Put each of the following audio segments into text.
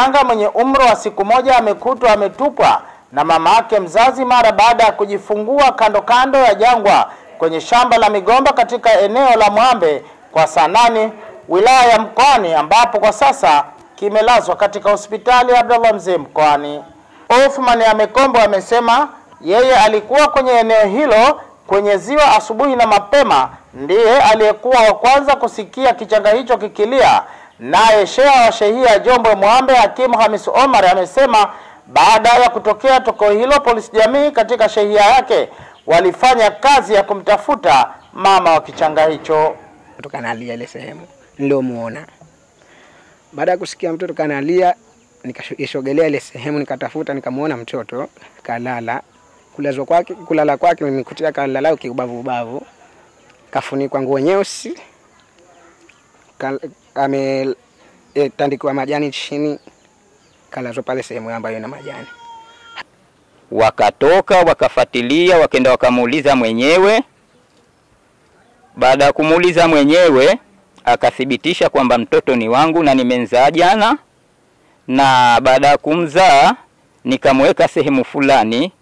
mchanga mwenye umri wa siku moja amekutwa ametupwa na mama yake mzazi mara baada ya kujifungua kando kando ya jangwa kwenye shamba la migomba katika eneo la Mwambe kwa Sanani wilaya ya Mkoani ambapo kwa sasa kimelazwa katika hospitali ya Abdallah Mzee Mkoani. Othman Amekombo amesema yeye alikuwa kwenye eneo hilo kwenye ziwa asubuhi na mapema, ndiye aliyekuwa wa kwanza kusikia kichanga hicho kikilia. Naye sheha wa shehia Jombwe Mwambe Hakimu Hamis Omar amesema baada ya kutokea tokeo hilo, polisi jamii katika shehia yake walifanya kazi ya kumtafuta mama wa kichanga hicho. mtoto kanalia ile sehemu niliomuona. Baada ya kusikia mtoto kanalia, nikashogelea ile sehemu nikatafuta, nikamuona mtoto kalala. Kulazwa kwake, kulala kwake nimekutia kalala kiubavu ubavu, kafunikwa nguo nyeusi, ka- ame e, tandikwa majani chini, kalazwa pale sehemu ambayo ina majani. Wakatoka wakafatilia, wakenda wakamuuliza mwenyewe. Baada ya kumuuliza mwenyewe, akathibitisha kwamba mtoto ni wangu na nimemzaa jana, na baada ya kumzaa nikamweka sehemu fulani,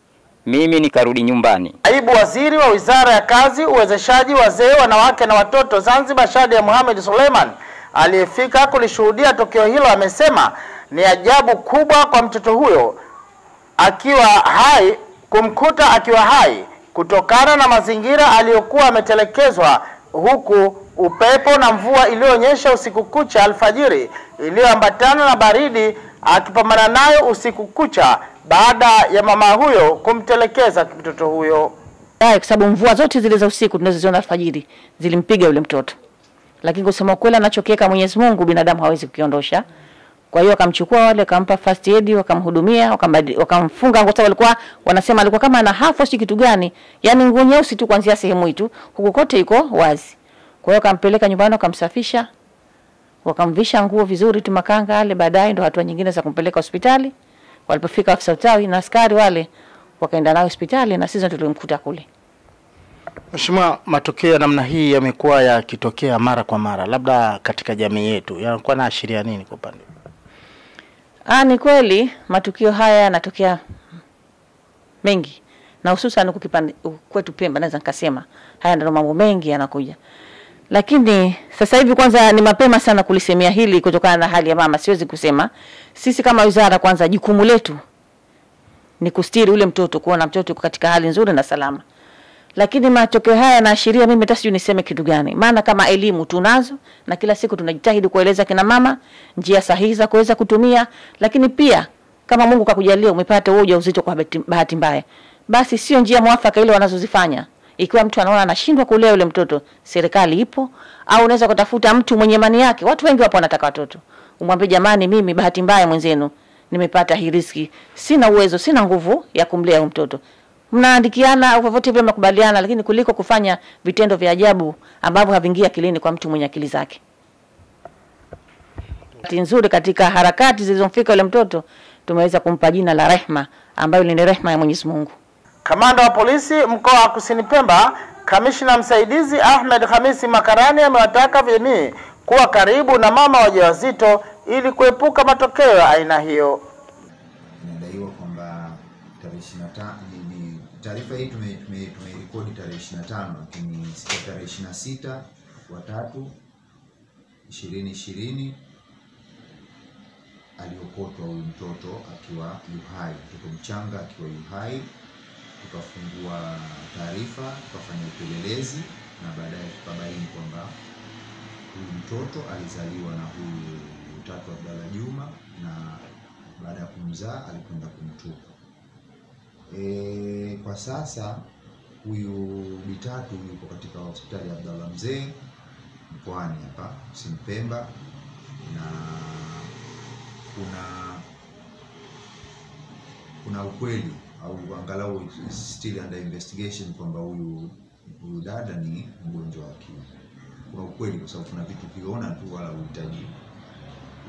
mimi nikarudi nyumbani. Naibu Waziri wa Wizara ya Kazi, Uwezeshaji Wazee, Wanawake na Watoto Zanzibar, Shadia Mohamed Suleiman aliyefika kulishuhudia tukio hilo amesema ni ajabu kubwa kwa mtoto huyo akiwa hai kumkuta akiwa hai kutokana na mazingira aliyokuwa ametelekezwa, huku upepo na mvua iliyonyesha usiku kucha alfajiri iliyoambatana na baridi akipambana nayo usiku kucha baada ya mama huyo kumtelekeza mtoto huyo. Kwa sababu mvua zote zile za usiku tunazoziona alfajiri zilimpiga yule mtoto, lakini kusema kweli, anachokiweka Mwenyezi Mungu binadamu hawezi kukiondosha. Kwa hiyo wakamchukua wale, wakampa first aid, wakamhudumia, wakamfunga nguo. Sababu walikuwa wanasema alikuwa kama ana hafu si kitu gani, yani nguo nyeusi tu kuanzia sehemu hii tu, huku kote iko wazi. Kwa hiyo wakampeleka nyumbani, wakamsafisha, wakamvisha nguo vizuri tu makanga yale. Baadaye ndo hatua nyingine za kumpeleka hospitali. Walipofika afisa utawi na askari wale wakaenda nayo hospitali, na sisi tulimkuta kule. Mheshimiwa, matukio ya namna hii yamekuwa yakitokea mara kwa mara, labda katika jamii yetu yanakuwa na ashiria nini kwa upande? Ah, ni kweli matukio haya yanatokea mengi na hususan kwetu Pemba, naweza nikasema haya ndio mambo mengi yanakuja, lakini sasa hivi kwanza ni mapema sana kulisemea hili kutokana na hali ya mama. Siwezi kusema sisi kama wizara, kwanza jukumu letu ni kustiri ule mtoto, kuona mtoto katika hali nzuri na salama, lakini matokeo haya yanaashiria, mimi hata sijui niseme kitu gani, maana kama elimu tunazo na kila siku tunajitahidi kueleza kina mama njia sahihi za kuweza kutumia, lakini pia kama Mungu kakujalia umepata wewe ujauzito kwa bahati- mbaya, basi sio njia mwafaka ile wanazozifanya. Ikiwa mtu anaona anashindwa kulea yule mtoto, serikali ipo, au unaweza kutafuta mtu mwenye imani yake. Watu wengi wapo wanataka watoto, umwambie jamani, mimi bahati mbaya mwenzenu nimepata hii riski, sina uwezo, sina nguvu ya kumlea mtoto mnaandikiana au vyovyote vile mnakubaliana, lakini kuliko kufanya vitendo vya ajabu ambavyo haviingia akilini kwa mtu mwenye akili zake. Bahati nzuri katika harakati zilizomfika yule mtoto tumeweza kumpa jina la Rehma, ambayo ni rehma ya Mwenyezi Mungu. Kamanda wa polisi mkoa wa Kusini Pemba, kamishna msaidizi Ahmed Hamisi Makarani amewataka jamii kuwa karibu na mama wajawazito ili kuepuka matokeo ya aina hiyo. inadaiwa kwamba tarehe 25 ni- ni taarifa hii tume- tume- tumeirekodi tarehe 25 lakini tarehe 26 wa tatu 2020 aliokotwa huyu mtoto akiwa yuhai, mtoto mchanga akiwa yuhai. Tukafungua taarifa, tukafanya upelelezi na baadaye tukabaini kwamba huyu mtoto alizaliwa na huyu Tatu Abdalla Juma na baada ya kumzaa alikwenda kumtupa. E, kwa sasa huyu Bitatu yuko katika hospitali ya Abdallah Mzee mkoani hapa Kusini Pemba, na kuna kuna ukweli au angalau still under investigation kwamba huyu huyu dada ni mgonjwa wa akili. Kuna ukweli kwa sababu kuna vitu ukiona tu wala uhitaji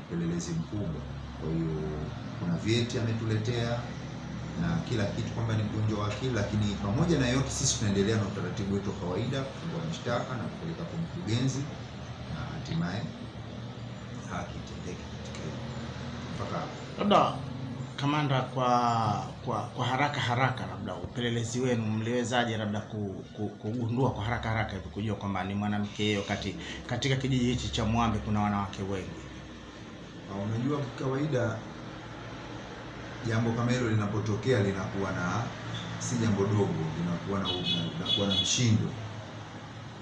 upelelezi mkubwa. Kwa hiyo kuna vyeti ametuletea na kila kitu kwamba ni mgonjwa wa akili, lakini pamoja na yote sisi tunaendelea na utaratibu wetu wa kawaida, kufungua mashtaka na kupeleka kwa mkurugenzi na hatimaye haki itendeke katika hiyo. mpaka. Labda kamanda, kwa kwa kwa haraka haraka, labda upelelezi wenu mliwezaje labda ku, ku, kugundua kwa haraka haraka hivi kujua kwamba ni mwanamke yeye, kati katika kijiji hichi cha Mwambe kuna wanawake wengi? Unajua unajua kawaida jambo kama hilo linapotokea linakuwa na si jambo dogo, linakuwa na linakuwa na mshindo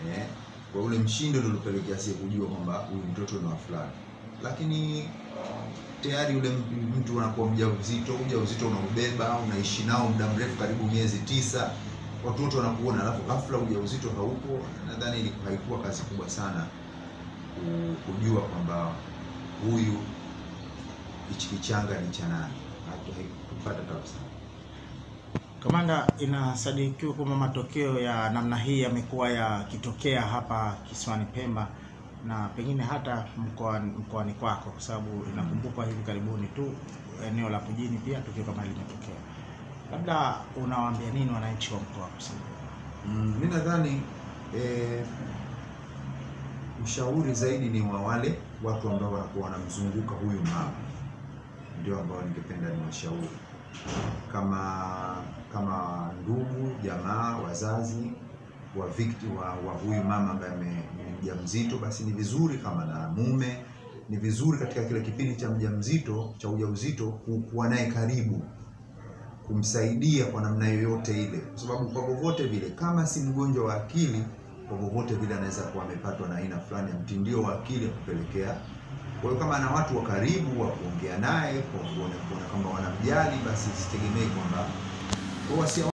eh, kwa ule mshindo ndio ulipelekea sie kujua kwamba huyu mtoto ni wa fulani, lakini tayari ule mtu anakuwa mjauzito, ujauzito unaubeba, unaishi nao muda mrefu, karibu miezi tisa, watoto wanakuona, alafu ghafla ujauzito haupo. Nadhani haikuwa kazi kubwa sana kujua kwamba huyu hichi kichanga ni cha nani, Kamanda, inasadikiwa kwamba matokeo ya namna hii yamekuwa yakitokea hapa kisiwani Pemba na pengine hata mkoani mkoani kwako, kwa sababu inakumbukwa hivi karibuni tu eneo la Pujini pia tukio kama hili limetokea. Labda unawaambia nini wananchi wa mkoa wa Kusini? Mm, nadhani eh, ushauri zaidi ni wa wale watu ambao wanamzunguka huyu mama, ndio ambao ningependa ni washauri kama kama ndugu, jamaa, wazazi wa victim wa, wa huyu mama ambaye ni mjamzito, basi ni vizuri kama na mume, ni vizuri katika kile kipindi cha mjamzito cha ujauzito ku- kuwa naye karibu kumsaidia kwa namna yoyote ile, kwa sababu kwa vyovyote vile, kama si mgonjwa wa akili, kwa vyovyote vile anaweza kuwa amepatwa na aina fulani ya mtindio wa akili ya kupelekea. Kwa hiyo kama ana watu wa karibu wa kuongea naye, kuona kwamba wanamjali, basi sitegemei kwamba